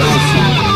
Música